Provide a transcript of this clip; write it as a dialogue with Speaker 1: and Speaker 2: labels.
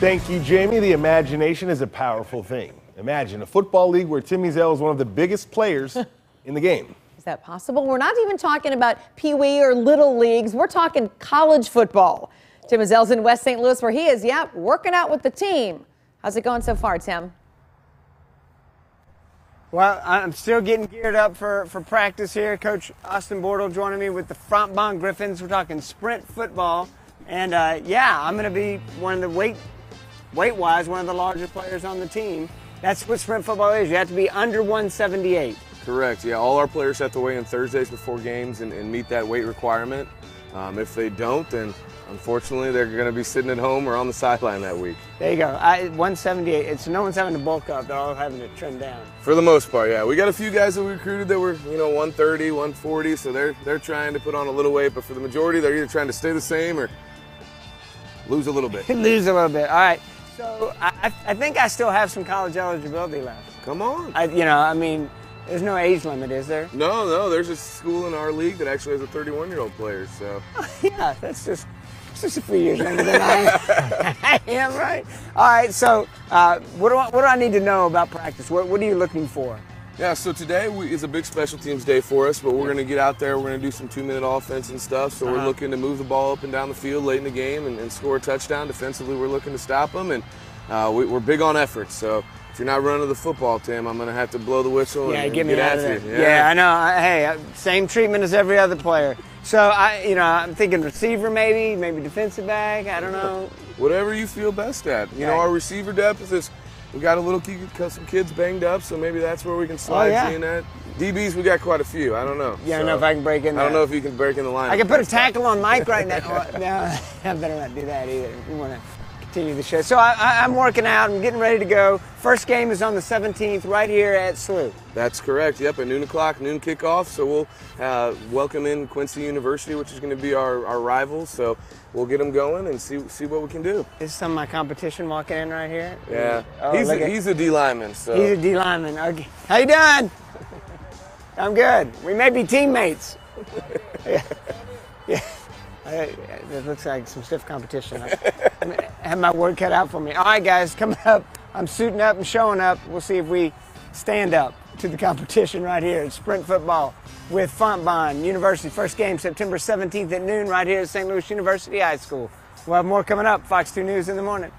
Speaker 1: Thank you, Jamie. The imagination is a powerful thing. Imagine a football league where Tim Ezell is one of the biggest players in the game.
Speaker 2: Is that possible? We're not even talking about Pee Wee or Little Leagues. We're talking college football. Tim Ezell's in West St. Louis where he is, yep, working out with the team. How's it going so far, Tim?
Speaker 3: Well, I'm still getting geared up for, for practice here. Coach Austin Bortle joining me with the Fontbonne Griffins. We're talking sprint football. And uh, yeah, I'm going to be one of the weight, weight wise, one of the larger players on the team. That's what sprint football is. You have to be under 178.
Speaker 4: Correct. Yeah, all our players have to weigh in Thursdays before games and, and meet that weight requirement. Um, if they don't, then unfortunately they're going to be sitting at home or on the sideline that week.
Speaker 3: There you go. I, 178. It's no one's having to bulk up. They're all having to trim down.
Speaker 4: For the most part, yeah. We got a few guys that we recruited that were, you know, 130, 140, so they're they're trying to put on a little weight, but for the majority, they're either trying to stay the same or lose a little bit.
Speaker 3: Lose a little bit. All right. So I, I think I still have some college eligibility left.
Speaker 4: Come on.
Speaker 3: I, you know, I mean, there's no age limit, is there?
Speaker 4: No, no. There's a school in our league that actually has a 31 year old player. So
Speaker 3: yeah, that's just it's just a few years younger than I am. I am right. All right. So uh, what do I, what do I need to know about practice? What what are you looking for?
Speaker 4: Yeah, so today we, is a big special teams day for us, but we're going to get out there. We're going to do some two minute offense and stuff. So we're
Speaker 3: Uh-huh.
Speaker 4: looking to move the ball up and down the field late in the game and, and score a touchdown. Defensively, we're looking to stop them, and uh, we, we're big on effort. So if you're not running the football, Tim, I'm going to have to blow the whistle
Speaker 3: Yeah,
Speaker 4: and,
Speaker 3: get
Speaker 4: and get
Speaker 3: out of there.
Speaker 4: you.
Speaker 3: Yeah. I know. I, hey, uh, same treatment as every other player. So I, you know, I'm thinking receiver maybe, maybe defensive back. I don't know.
Speaker 4: whatever you feel best at. You know, our receiver depth is we got a little key, some kids banged up, so maybe that's where we can oh, slide
Speaker 3: Oh, yeah.
Speaker 4: in at. DBs, we got quite a few. I don't know.
Speaker 3: Yeah, I don't know if I can break in
Speaker 4: I don't know if you can break in the line.
Speaker 3: I can put a tackle on Mike right now. Oh, no, I better not do that either. We want to continue the show. So I, I'm working out. I'm getting ready to go. First game is on the 17th, right here at SLU.
Speaker 4: That's correct. Yep, at noon o'clock, noon kickoff. So we'll uh, welcome in Quincy University, which is going to be our, our rivals. So we'll get them going and see see what we can do.
Speaker 3: This is some of my competition walking in right here.
Speaker 4: Yeah,
Speaker 3: Oh,
Speaker 4: he's a, he's a D lineman. So
Speaker 3: He's a D lineman. Okay. How you doing? I'm good. We may be teammates. yeah. Yeah. It looks like some stiff competition. Have my word cut out for me. All right, guys, coming up. I'm suiting up and showing up. We'll see if we stand up to the competition right here at Sprint Football with Fontbonne University. First game September 17th at noon right here at St. Louis University High School. We'll have more coming up. Fox 2 News in the morning.